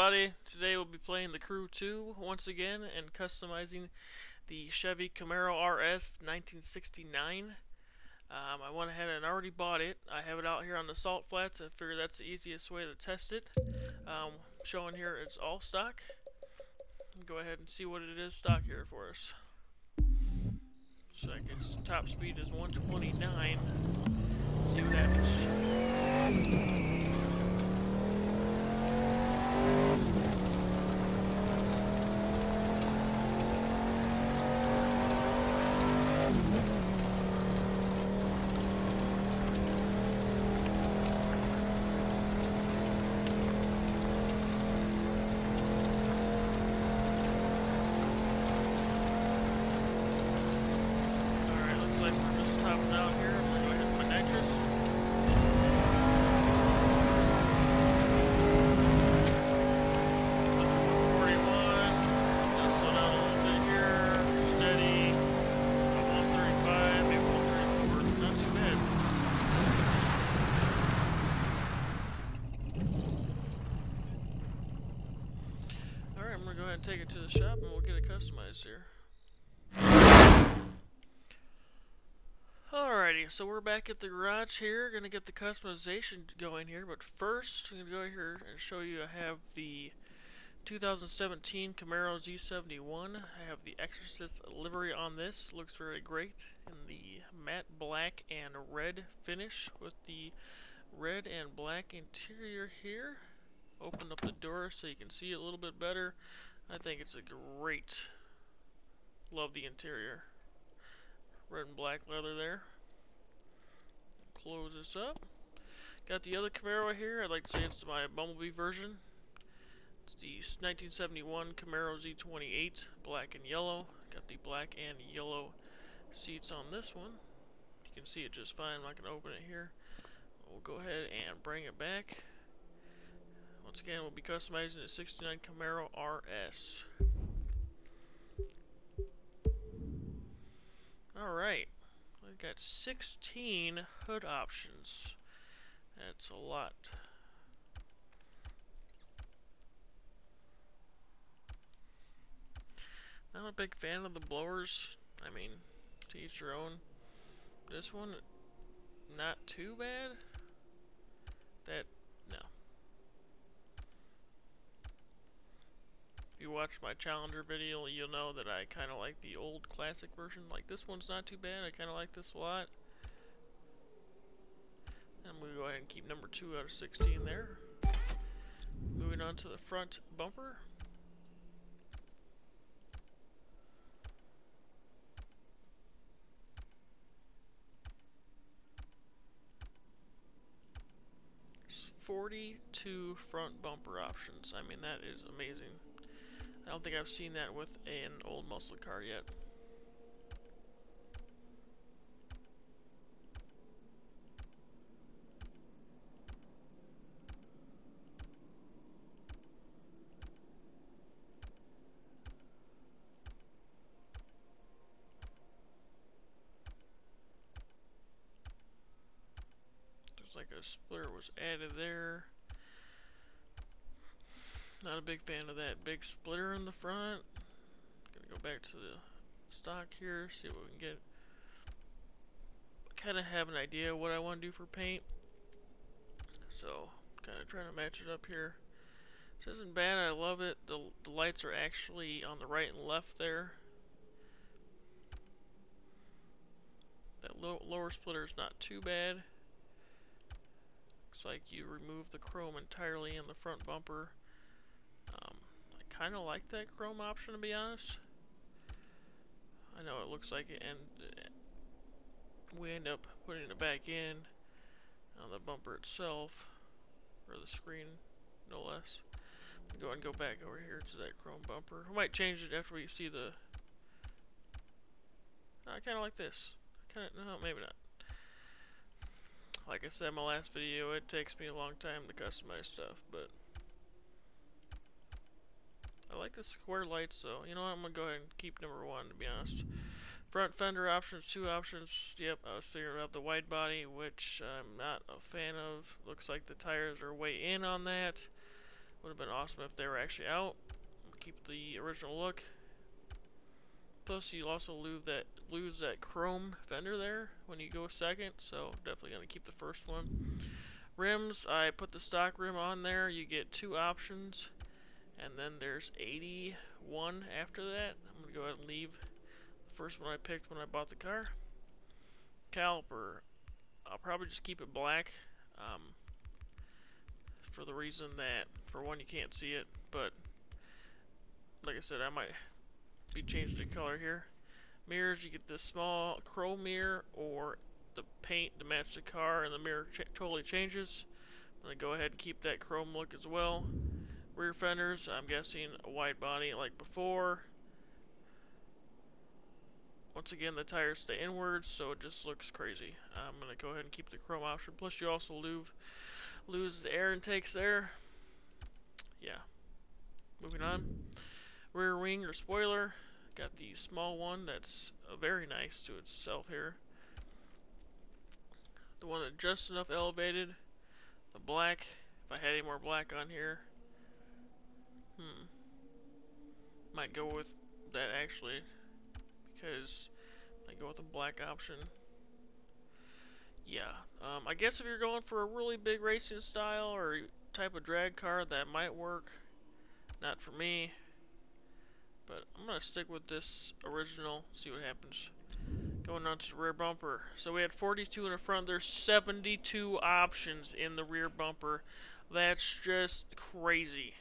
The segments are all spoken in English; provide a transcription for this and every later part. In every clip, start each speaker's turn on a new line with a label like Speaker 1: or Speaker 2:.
Speaker 1: everybody, today we'll be playing the Crew 2 once again and customizing the Chevy Camaro RS 1969. Um, I went ahead and already bought it. I have it out here on the salt flats. I figured that's the easiest way to test it. Um, showing here it's all stock. Go ahead and see what it is stock here for us. So I guess top speed is 129. See what happens. Thank you. Gonna take it to the shop and we'll get it customized here. Alrighty, so we're back at the garage here. Gonna get the customization going here, but first I'm gonna go here and show you I have the 2017 Camaro Z71. I have the Exorcist livery on this. Looks very great in the matte black and red finish with the red and black interior here. Open up the door so you can see it a little bit better. I think it's a great. Love the interior red and black leather there. Close this up. Got the other Camaro here. I'd like to say it's my Bumblebee version. It's the 1971 Camaro Z28, black and yellow. Got the black and yellow seats on this one. You can see it just fine. I'm not going to open it here. We'll go ahead and bring it back. Once again, we'll be customizing the 69 Camaro RS. Alright, we've got 16 hood options. That's a lot. Not a big fan of the blowers. I mean, to each your own. This one, not too bad. That, no. If you watch my Challenger video, you'll know that I kind of like the old classic version. Like, this one's not too bad. I kind of like this a lot. I'm going to go ahead and keep number 2 out of 16 there. Moving on to the front bumper. There's 42 front bumper options. I mean, that is amazing. I don't think I've seen that with an old muscle car yet. There's like a splitter was added there. Not a big fan of that big splitter in the front. Gonna go back to the stock here, see what we can get. Kind of have an idea what I want to do for paint. So, kind of trying to match it up here. This isn't bad, I love it. The, the lights are actually on the right and left there. That low, lower splitter is not too bad. Looks like you remove the chrome entirely in the front bumper. Um, I kind of like that chrome option to be honest. I know it looks like it, and uh, we end up putting it back in on the bumper itself, or the screen, no less. Go ahead and go back over here to that chrome bumper. I might change it after we see the. I kind of like this. Kind of no, maybe not. Like I said in my last video, it takes me a long time to customize stuff, but I like the square lights, so you know what? I'm gonna go ahead and keep number one to be honest. Front fender options, two options. Yep, I was figuring out the wide body, which I'm not a fan of. Looks like the tires are way in on that. Would have been awesome if they were actually out. Keep the original look. Plus, you also lose that lose that chrome fender there when you go second, so definitely gonna keep the first one. Rims, I put the stock rim on there. You get two options, and then there's 81 after that. I'm gonna go ahead and leave the first one I picked when I bought the car. Caliper, I'll probably just keep it black. Um, for the reason that, for one, you can't see it, but like I said, I might be changing the color here. Mirrors, you get this small chrome mirror or the paint to match the car and the mirror ch totally changes. I'm going to go ahead and keep that chrome look as well. Rear fenders, I'm guessing a wide body like before. Once again, the tires stay inwards, so it just looks crazy. I'm going to go ahead and keep the chrome option. Plus, you also lose, lose the air intakes there. Yeah. Moving on. Rear wing or spoiler. Got the small one that's very nice to itself here. The one that's just enough elevated. The black. If I had any more black on here. Hmm. Might go with that actually. Because I go with the black option. Yeah. Um, I guess if you're going for a really big racing style or type of drag car, that might work. Not for me. But I'm to stick with this original, see what happens. Going on to the rear bumper. So we had 42 in the front. There's 72 options in the rear bumper. That's just crazy.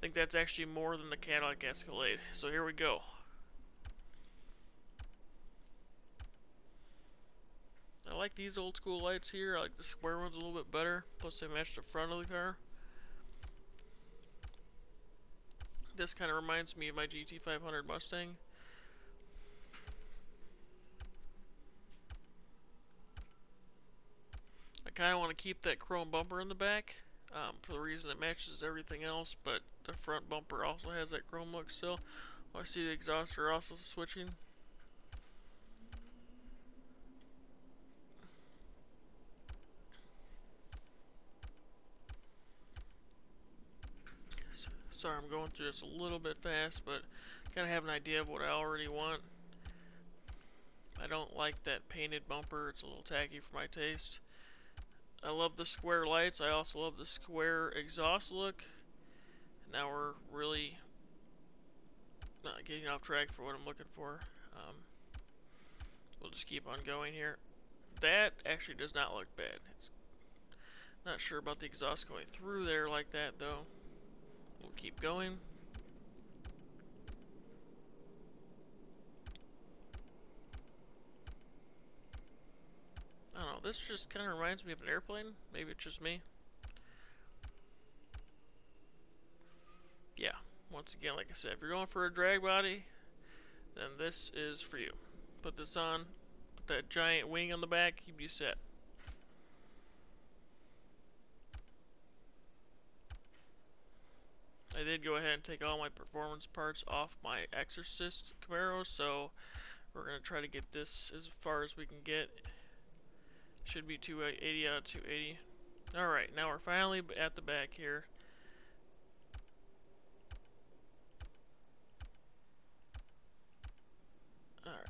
Speaker 1: I think that's actually more than the Cadillac Escalade. So here we go. I like these old school lights here. I like the square ones a little bit better. Plus they match the front of the car. This kind of reminds me of my GT500 Mustang. I kind of want to keep that chrome bumper in the back um, for the reason it matches everything else, but the front bumper also has that chrome look still. I see the exhausts are also switching. Sorry, I'm going through this a little bit fast, but kind of have an idea of what I already want. I don't like that painted bumper. It's a little tacky for my taste. I love the square lights. I also love the square exhaust look. Now we're really not getting off track for what I'm looking for. Um, we'll just keep on going here. That actually does not look bad. It's not sure about the exhaust going through there like that though. We'll keep going. I don't know, this just kind of reminds me of an airplane. Maybe it's just me. Yeah, once again, like I said, if you're going for a drag body, then this is for you. Put this on, put that giant wing on the back, keep you set. I did go ahead and take all my performance parts off my Exorcist Camaro, so we're going to try to get this as far as we can get. Should be 280 out of 280. Alright, now we're finally at the back here. Alright.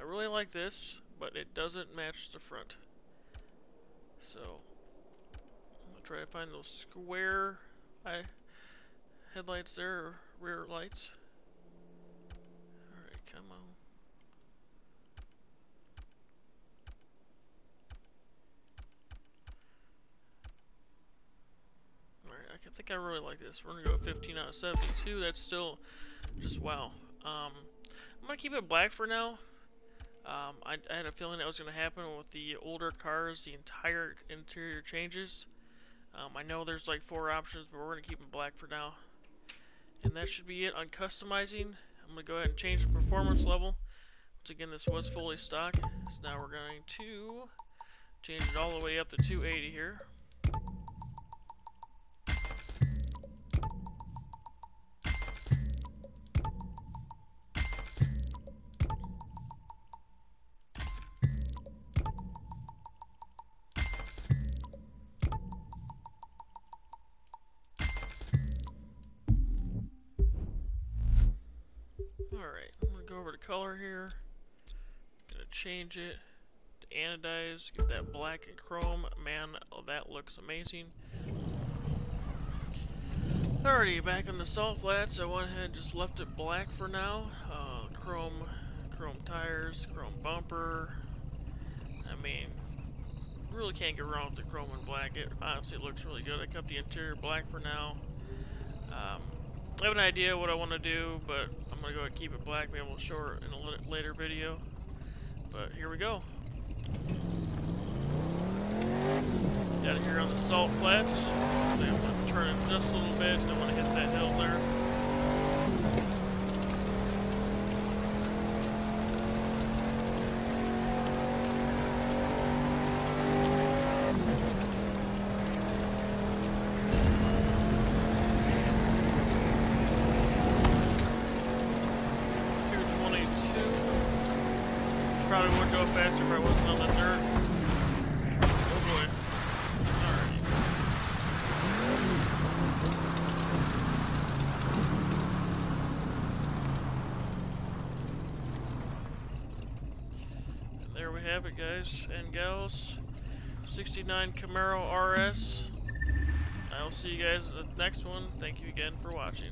Speaker 1: I really like this, but it doesn't match the front. So, I'm going to try to find those square... Headlights there, or rear lights. Alright, come on. I think I really like this. We're gonna go 15 out of 72. That's still just wow. Um, I'm gonna keep it black for now. Um, I, I, had a feeling that was going to happen with the older cars, the entire interior changes. Um, I know there's like four options, but we're going to keep them black for now. And that should be it on customizing. I'm going to go ahead and change the performance level. Once again, this was fully stock. So now we're going to change it all the way up to 280 here. Over to color here. Gonna change it to anodize, get that black and chrome. Man, oh, that looks amazing. Alrighty, back on the salt flats, I went ahead and just left it black for now. Uh, chrome, chrome tires, chrome bumper. I mean, really can't get wrong with the chrome and black. It honestly looks really good. I kept the interior black for now. Um, I have an idea what I want to do, but I'm going to go and keep it black. Maybe we'll show it in a later video. But here we go. Down here on the salt flats. I'm going to turn it just a little bit. Don't want to hit that hill there. probably would go faster if I wasn't on the dirt. Oh boy. Alright. And there we have it guys and gals. 69 Camaro RS. I'll see you guys at the next one. Thank you again for watching.